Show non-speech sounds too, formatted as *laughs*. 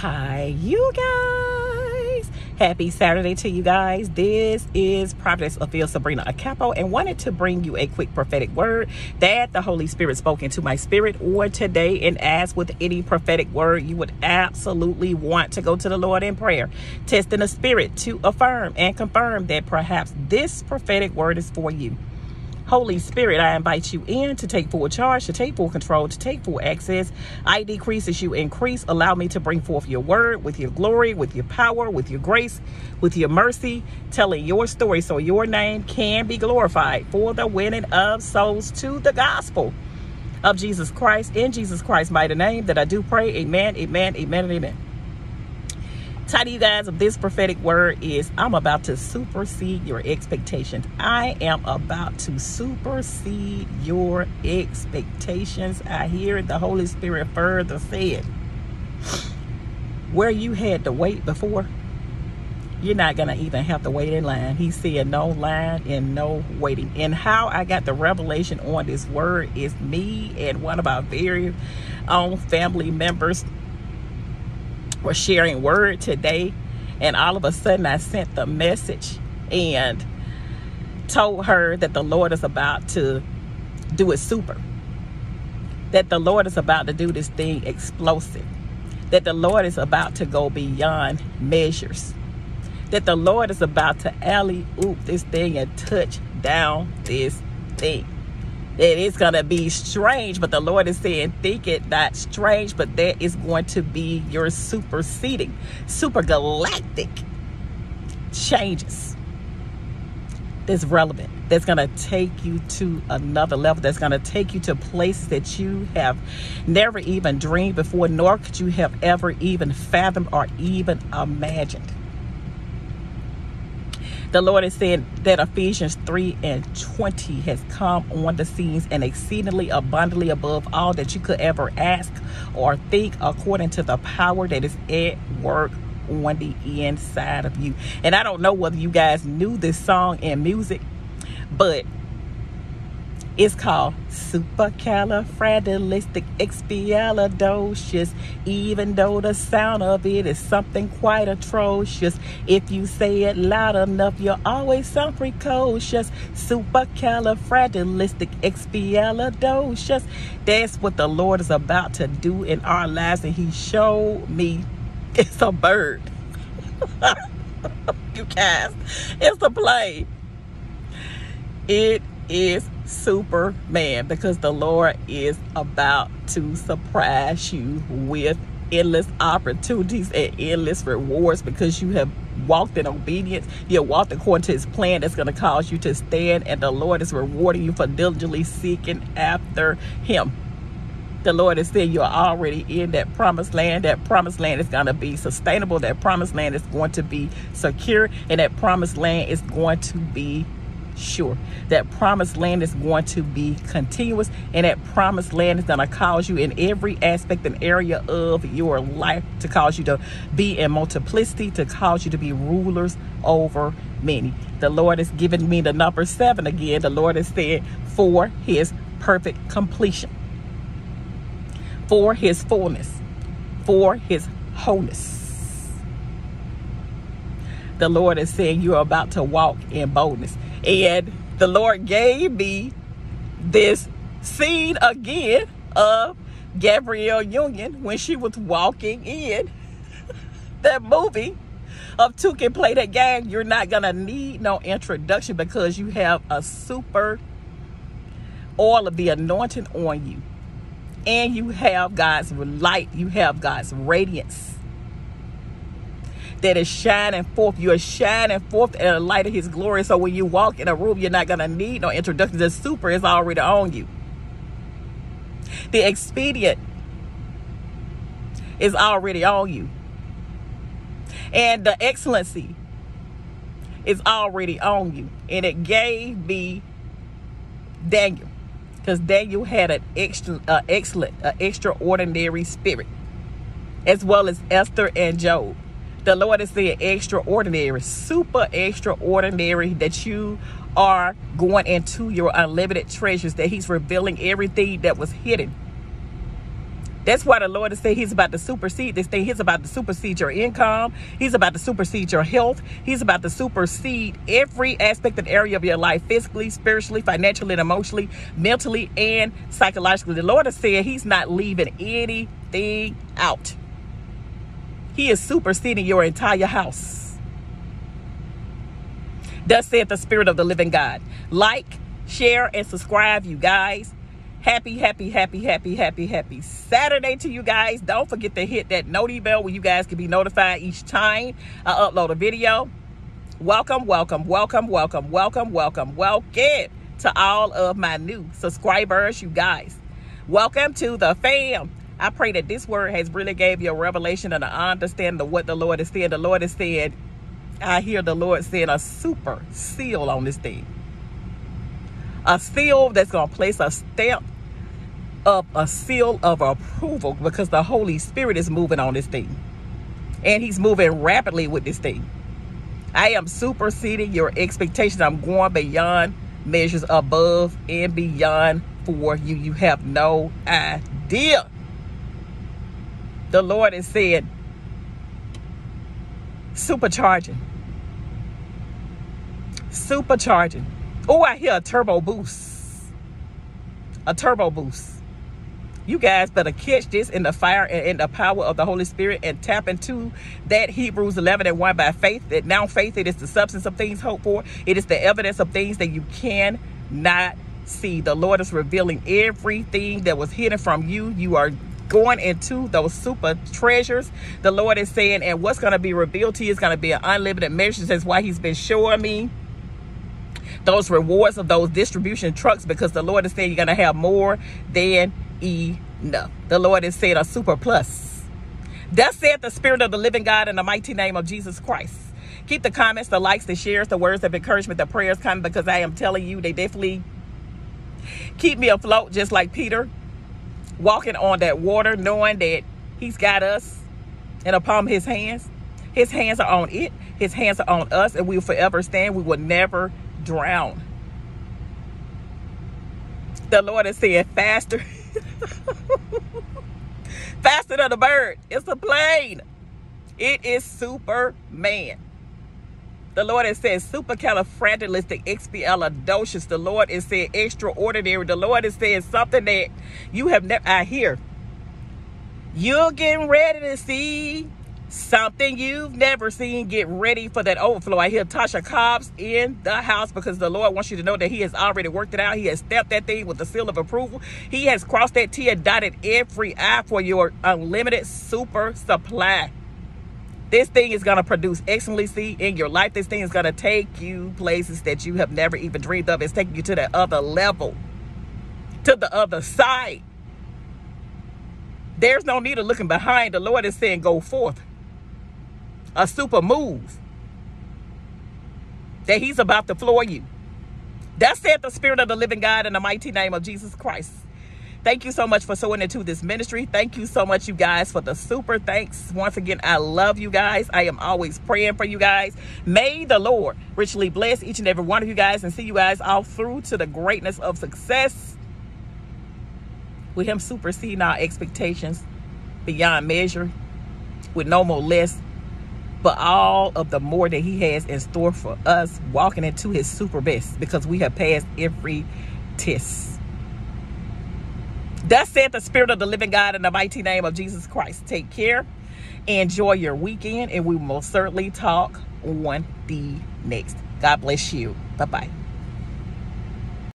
Hi, you guys. Happy Saturday to you guys. This is Prophetess Aphil Sebrena Akakpo and wanted to bring you a quick prophetic word that the Holy Spirit spoke into my spirit or today. And as with any prophetic word, you would absolutely want to go to the Lord in prayer, testing the spirit to affirm and confirm that perhaps this prophetic word is for you. Holy Spirit, I invite you in to take full charge, to take full control, to take full access. I decrease as you increase. Allow me to bring forth your word with your glory, with your power, with your grace, with your mercy, telling your story so your name can be glorified for the winning of souls to the gospel of Jesus Christ. In Jesus Christ's mighty name that I do pray. Amen, amen, amen, amen title you guys of this prophetic word is I'm about to supersede your expectations. I am about to supersede your expectations. I hear the Holy Spirit further said, where you had to wait before, you're not going to even have to wait in line. He said no line and no waiting. And how I got the revelation on this word is me and one of our very own family members were sharing word today and all of a sudden I sent the message and told her that the Lord is about to do it super. That the Lord is about to do this thing explosive. That the Lord is about to go beyond measures. That the Lord is about to alley oop this thing and touch down this thing that it's going to be strange, but the Lord is saying, think it not strange, but that is going to be your superseding, super galactic changes that's relevant, that's going to take you to another level, that's going to take you to places that you have never even dreamed before, nor could you have ever even fathomed or even imagined the Lord has said that Ephesians 3 and 20 has come on the scenes and exceedingly abundantly above all that you could ever ask or think according to the power that is at work on the inside of you. And I don't know whether you guys knew this song and music, but it's called supercalifragilisticexpialidocious, even though the sound of it is something quite atrocious. If you say it loud enough, you'll always sound precocious. Supercalifragilisticexpialidocious. That's what the Lord is about to do in our lives, and He showed me *laughs* it's a bird. *laughs* you guys, it's a plane. It is Superman because the Lord is about to surprise you with endless opportunities and endless rewards because you have walked in obedience. You have walked according to his plan that's going to cause you to stand, and the Lord is rewarding you for diligently seeking after him. The Lord is saying you're already in that promised land. That promised land is going to be sustainable. That promised land is going to be secure. And that promised land is going to be sure. That promised land is going to be continuous, and that promised land is going to cause you in every aspect and area of your life to cause you to be in multiplicity, to cause you to be rulers over many. The Lord has given me the number seven again. The Lord is saying for his perfect completion, for his fullness, for his wholeness the Lord is saying you're about to walk in boldness. And the Lord gave me this scene again of Gabrielle Union when she was walking in *laughs* that movie of Two Can Play That Game. You're not going to need no introduction because you have a super all of the anointing on you. And you have God's light. You have God's radiance that is shining forth. You're shining forth in the light of his glory. So when you walk in a room, you're not going to need no introduction. The super is already on you. The expedient is already on you. And the excellency is already on you. And it gave me Daniel. Because Daniel had an extra, uh, excellent, uh, extraordinary spirit. As well as Esther and Job the Lord is saying extraordinary, super extraordinary that you are going into your unlimited treasures, that He's revealing everything that was hidden That's why the Lord is saying He's about to supersede this thing. He's about to supersede your income. He's about to supersede your health. He's about to supersede every aspect and area of your life physically, spiritually, financially, and emotionally, mentally, and psychologically. The Lord is saying He's not leaving anything out. He is superseding your entire house. Thus saith the Spirit of the living God. Like, share, and subscribe, you guys. Happy, happy, happy, happy, happy, happy Saturday to you guys. Don't forget to hit that noti bell where you guys can be notified each time I upload a video. Welcome, welcome, welcome, welcome, welcome, welcome, welcome to all of my new subscribers, you guys. Welcome to the fam. I pray that this word has really gave you a revelation and an understanding of what the Lord is saying. The Lord is saying, I hear the Lord saying a super seal on this thing. A seal that's going to place a stamp up a seal of approval because the Holy Spirit is moving on this thing. And he's moving rapidly with this thing. I am superseding your expectations. I'm going beyond measures above and beyond for you. You have no idea. The Lord is saying, supercharging. Supercharging. Oh, I hear a turbo boost. A turbo boost you guys better catch this in the fire and in the power of the Holy Spirit and tap into that Hebrews 11 and 1 by faith. That now faith, it is the substance of things hoped for. It is the evidence of things that you cannot see. The Lord is revealing everything that was hidden from you. You are going into those super treasures. The Lord is saying, and what's going to be revealed to you is going to be an unlimited measure. That's why He's been showing me those rewards of those distribution trucks because the Lord is saying you're going to have more than enough. The Lord is saying a super plus. Thus said the Spirit of the living God in the mighty name of Jesus Christ. Keep the comments, the likes, the shares, the words of encouragement, the prayers coming because I am telling you, they definitely keep me afloat just like Peter walking on that water, knowing that he's got us in the palm of his hands. His hands are on it. His hands are on us, and we will forever stand. We will never drown. The Lord is saying faster. *laughs* Faster than a bird. It's a plane. It is Superman. The Lord has said supercalifragilisticexpialidocious. The Lord is saying extraordinary. The Lord is saying something that you have never, I hear. You're getting ready to see Something you've never seen. Get ready for that overflow. I hear Tasha Cobbs in the house because the Lord wants you to know that He has already worked it out. He has stamped that thing with the seal of approval. He has crossed that T and dotted every I for your unlimited super supply. This thing is going to produce excellency in your life. This thing is going to take you places that you have never even dreamed of. It's taking you to that other level, to the other side. There's no need of looking behind. The Lord is saying, go forth a super move that he's about to floor you. That said the Spirit of the living God in the mighty name of Jesus Christ. Thank you so much for sowing into this ministry. Thank you so much, you guys, for the super thanks. Once again, I love you guys. I am always praying for you guys. May the Lord richly bless each and every one of you guys and see you guys all through to the greatness of success. With Him superseding our expectations beyond measure, with no more less but all of the more that he has in store for us walking into his super best because we have passed every test. Thus said the Spirit of the living God in the mighty name of Jesus Christ. Take care. Enjoy your weekend, and we will most certainly talk on the next. God bless you. Bye bye.